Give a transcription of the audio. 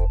えっ?